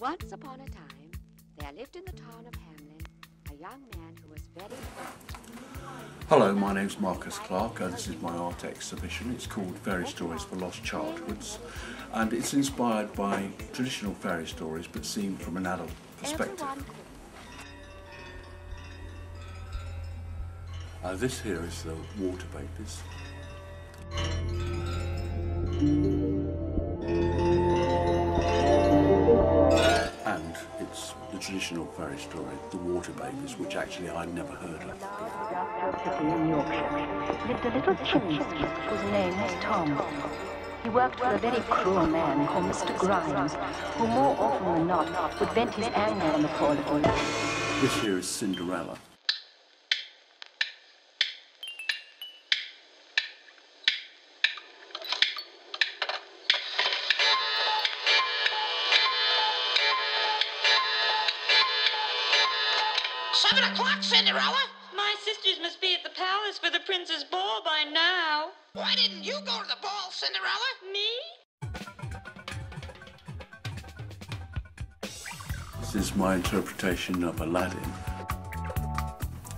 Once upon a time, there lived in the town of Hamelin a young man who was very Hello, my name's Marcus Clarke. and this is my art exhibition. It's called Fairy Stories for Lost Childhoods, and it's inspired by traditional fairy stories but seen from an adult perspective. Uh, this here is the water babies. The traditional fairy story, the water babies, which actually I'd never heard of. In Yorkshire lived a little chimney sweep whose name was Tom. He worked for a very cruel man called Mr. Grimes, who more often than not would vent his anger on the poor little lad. This here is Cinderella. Seven o'clock, Cinderella? My sisters must be at the palace for the prince's ball by now. Why didn't you go to the ball, Cinderella? Me? This is my interpretation of Aladdin.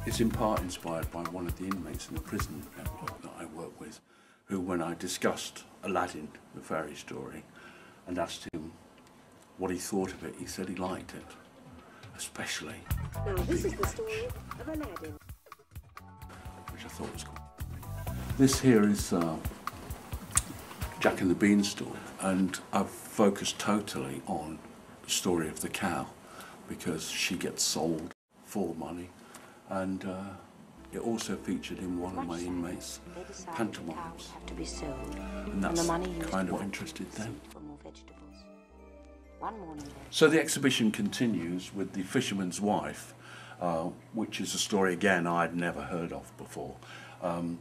It's in part inspired by one of the inmates in the prison network that I work with, who, when I discussed Aladdin, the fairy story, and asked him what he thought of it, he said he liked it, especially Now, this is the story of Aladdin. which I thought was cool. This here is uh, Jack and the Beanstalk, and I've focused totally on the story of the cow because she gets sold for money, and uh, it also featured in one of my inmates' They decided the cow pantomimes, would have to be sold, and that's the money used kind of interested them. So the exhibition continues with The Fisherman's Wife, uh, which is a story again I'd never heard of before. Um,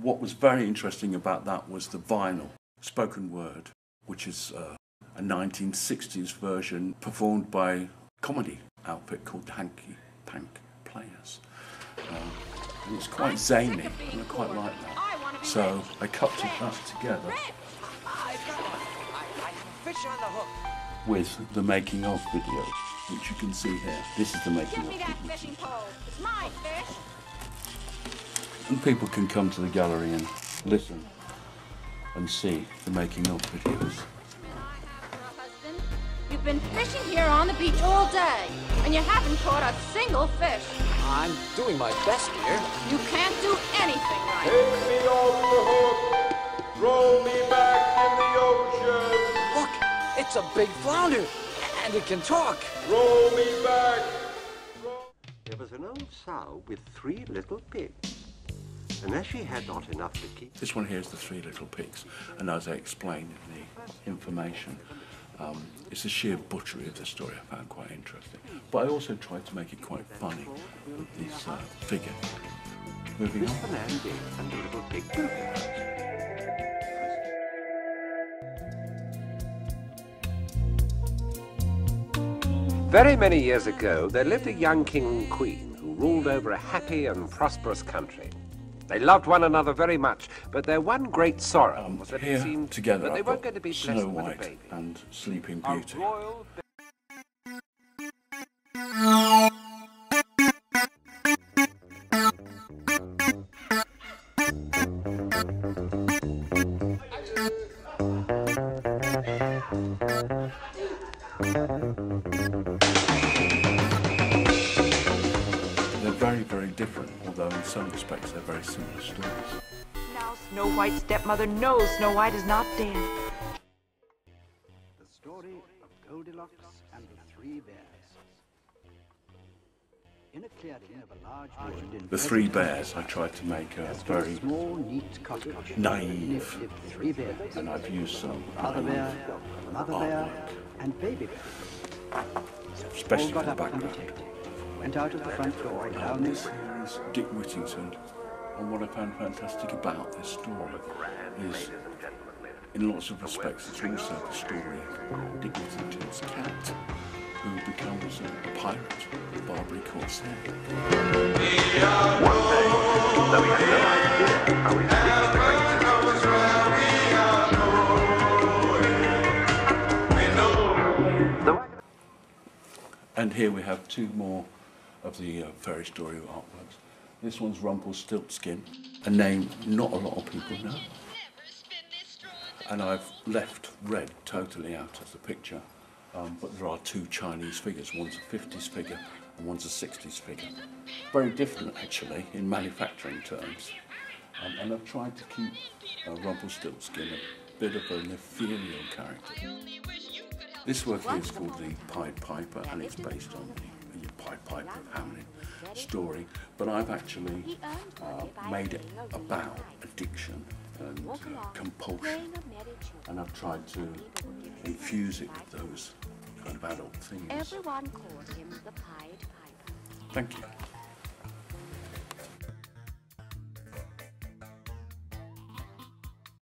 what was very interesting about that was the vinyl, spoken word, which is uh, a 1960s version performed by a comedy outfit called Hanky Pank Players. Uh, and it's quite zany, and I quite like that. So I cut that together Fish on the hook. With the making of video, which you can see here. This is the making of video. pole. It's my fish. And people can come to the gallery and listen and see the making of videos. You've been fishing here on the beach all day, and you haven't caught a single fish. I'm doing my best, dear. You can't do anything right. Take me off the hook. Throw me back it's a big flounder, and it can talk. Throw me back. There was an old sow with three little pigs. And as she had not enough to keep, This one here is the Three Little Pigs, and as I explained in the information, um, it's the sheer butchery of the story I found quite interesting. But I also tried to make it quite funny with this uh, figure. Moving Mr. on. Very many years ago, there lived a young king and queen who ruled over a happy and prosperous country. They loved one another very much, but their one great sorrow Um, was that it seemed together that they weren't going to be Snow with a White baby. and Sleeping Beauty. Very, very different, although in some respects they're very similar stories. Now Snow White's stepmother knows Snow White is not dead. The story of Goldilocks and the Three Bears. In a clearing of a large wood The Three Bears, I tried to make a very small, neat cottage. naive, three bears. and I've used some Father naive bear, mother bear, and baby bear. especially for the up the background. Went out of the front door and down this is Dick Whittington, and what I found fantastic about this story is, in lots of respects, it's also the story of Dick Whittington's cat, who becomes a, a pirate, a Barbary Corsair. And here we have two more of the uh, fairy story artworks. This one's Rumpelstiltskin, a name not a lot of people know. And I've left red totally out of the picture, um, but there are two Chinese figures. One's a 50s figure and one's a 60s figure. Very different actually in manufacturing terms. Um, and I've tried to keep uh, Rumpelstiltskin a bit of an ethereal character. This work here is called The Pied Piper and it's based on the, Pied Piper of Hamelin story, but I've actually uh, made it about addiction and uh, compulsion and I've tried to infuse it with those kind of adult themes. Everyone called him the Pied Piper. Thank you.